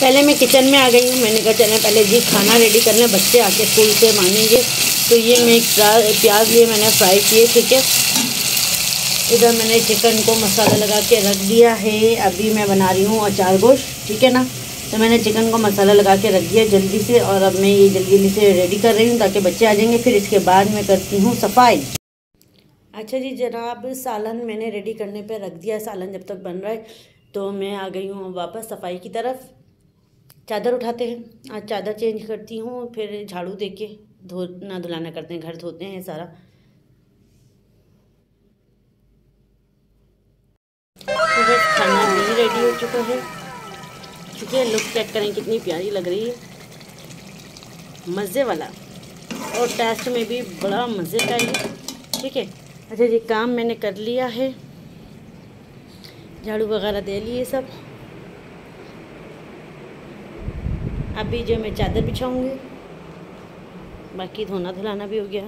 पहले मैं किचन में आ गई हूँ। मैंने कहा, चलें, पहले जी खाना रेडी कर लें बच्चे आके स्कूल से मांगेंगे। तो ये मैं प्याज लिए मैंने फ्राई किए, ठीक है? इधर मैंने चिकन को मसाला लगा के रख दिया है। अभी मैं बना रही हूँ अचार गोश्त ठीक है ना? तो मैंने चिकन को मसाला लगा के रख दिया जल्दी से और अब मैं ये जल्दी जल्दी से रेडी कर रही हूँ ताकि बच्चे आ जाएँगे। फिर इसके बाद मैं करती हूँ सफ़ाई। अच्छा जी, जनाब, सालन मैंने रेडी करने पे रख दिया सालन जब तक बन रहा है तो मैं आ गई हूँ वापस सफ़ाई की तरफ़। चादर उठाते हैं। आज चादर चेंज करती हूँ, फिर झाड़ू दे के धो, ना धुलाना करते हैं, घर धोते हैं सारा। तो खाना भी रेडी हो चुका है। ठीक है लुक चेक करें कितनी प्यारी लग रही है। मज़े वाला। और टेस्ट में भी बड़ा मज़े का है। ठीक है अच्छा जी, काम मैंने कर लिया है। झाड़ू वगैरह दे लिए सब। अभी जो मैं चादर बिछाऊँगी बाकी धोना धुलाना भी हो गया।